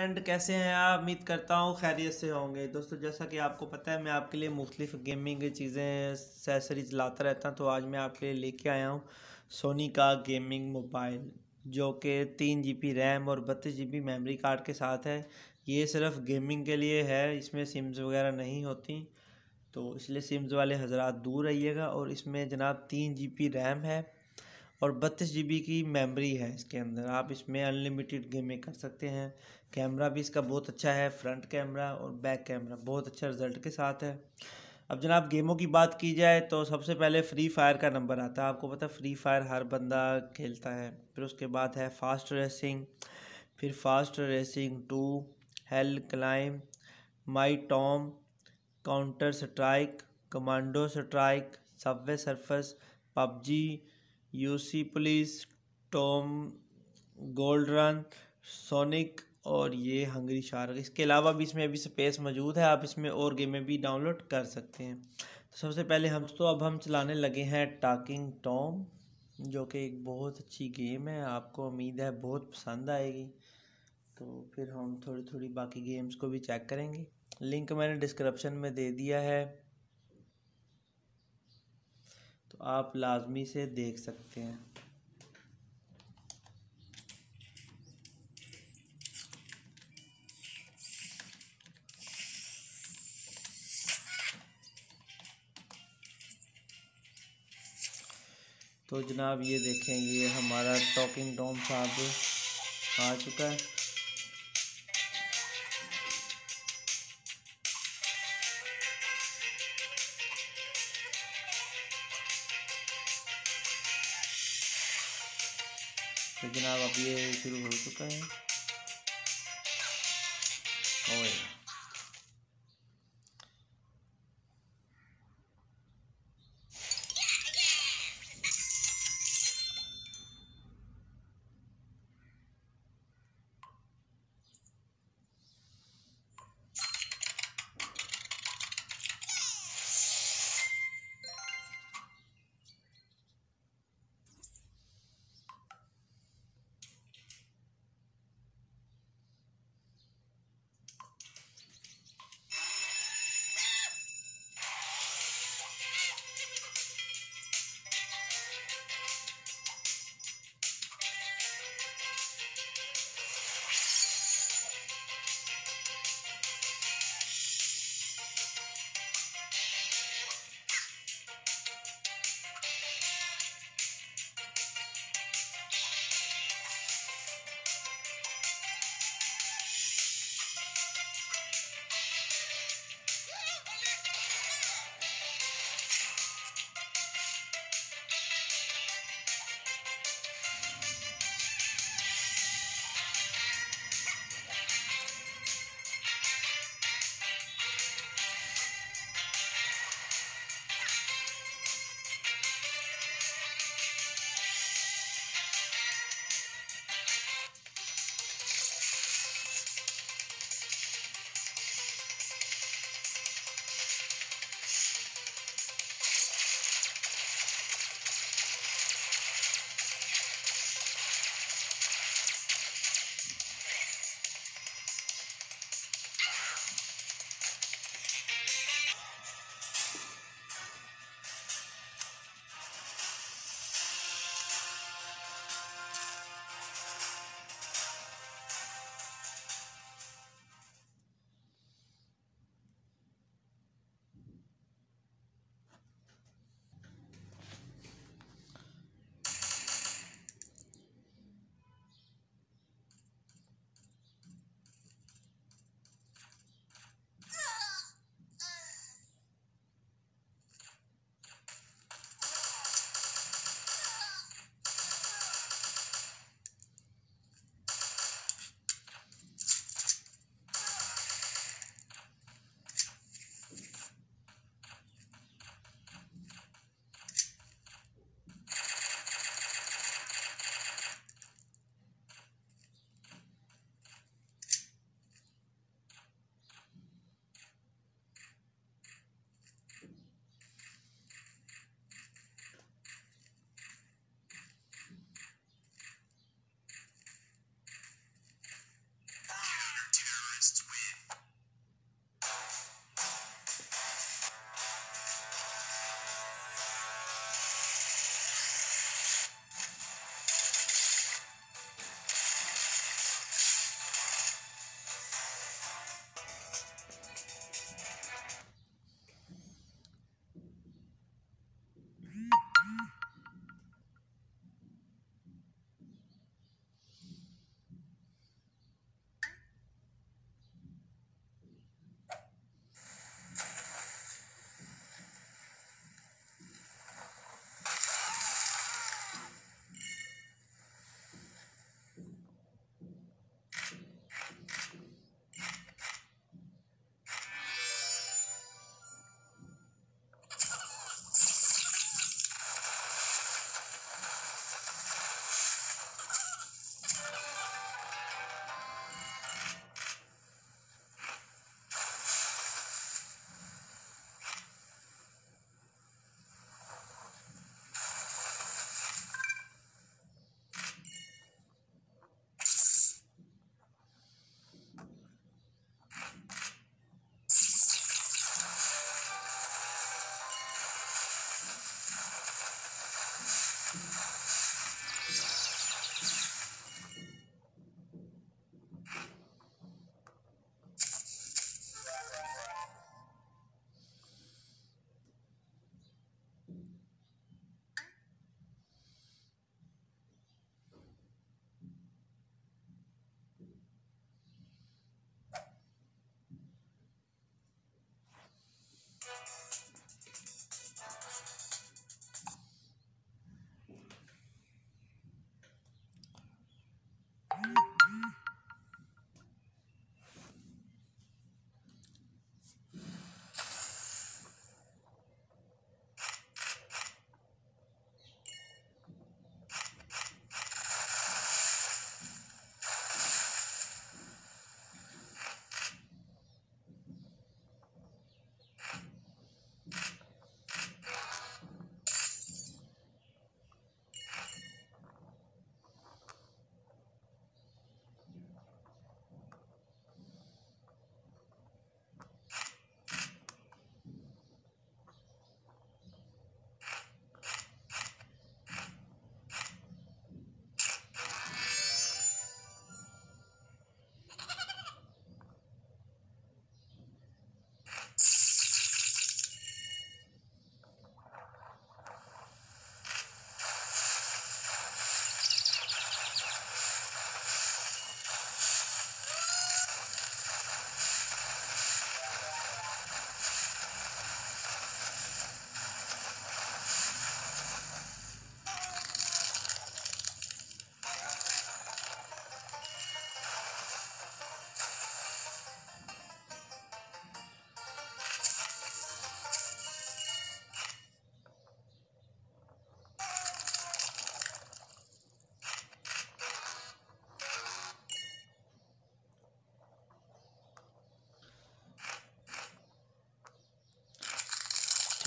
Friend کیسے ہیں آپ؟ امید کرتا ہوں خیریت سے ہوں گے۔ دوستو، جیسا کہ آپ کو پتہ ہے، میں آپ کے لیے مختلف گیمنگ چیزیں سیسریز لاتا رہتا ہوں، تو آج میں آپ کے لیے لے کے آیا ہوں سونی کا گیمنگ موبائل جو کہ تین جی پی ریم اور بتیس جی پی میمری کارڈ کے ساتھ ہے۔ یہ صرف گیمنگ کے لیے ہے، اس میں سمز وغیرہ نہیں ہوتی۔ تو اس لیے سمز والے حضرات دور رہیے گا اور اس میں جناب تین جی پی ریم ہے۔ اور بتیس جی بی کی میمری ہے اس کے اندر۔ آپ اس میں انلیمیٹڈ گیمیں کر سکتے ہیں۔ کیمرہ بھی اس کا بہت اچھا ہے فرنٹ کیمرہ اور بیک کیمرہ بہت اچھا رزلٹ کے ساتھ ہے۔ اب جناب گیموں کی بات کی جائے تو سب سے پہلے فری فائر کا نمبر آتا ہے۔ آپ کو پتہ فری فائر ہر بندہ کھیلتا ہے۔ پھر اس کے بعد ہے فاسٹ ریسنگ پھر fast racing two hill climb my Tom counter strike commando strike subway surfers PUBG U C police Tom gold run Sonic اور یہ ہنگری شارک اس کے علاوہ بھی اس میں ابھی سپیس موجود ہے، آپ اس میں اور گیمیں بھی ڈاؤن لوڈ کر سکتے ہیں۔ تو سب سے پہلے ہم تو اب ہم چلانے لگے ہیں ٹاکنگ ٹوم جو کہ ایک بہت اچھی گیم ہے۔ آپ کو امید ہے بہت پسند آئے گی۔ تو پھر ہم تھوڑی تھوڑی باقی گیمز کو بھی چیک کریں گے۔ لنک میں نے ڈسکرپشن میں دے دیا ہے۔ آپ لازمی سے دیکھ سکتے ہیں۔ تو جناب یہ دیکھیں، یہ ہمارا ٹاکنگ ڈوم صاحب آ چکا ہے۔ تو جناب اب یہ شروع ہو چکا ہے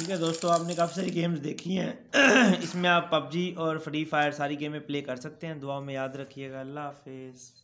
ٹھیک ہے دوستو، آپ نے کافی ساری گیمز دیکھی ہیں۔ اس میں آپ پب جی اور فری فائر ساری گیمیں پلے کر سکتے ہیں۔ دعاؤں میں یاد رکھیے گا۔ اللہ حافظ۔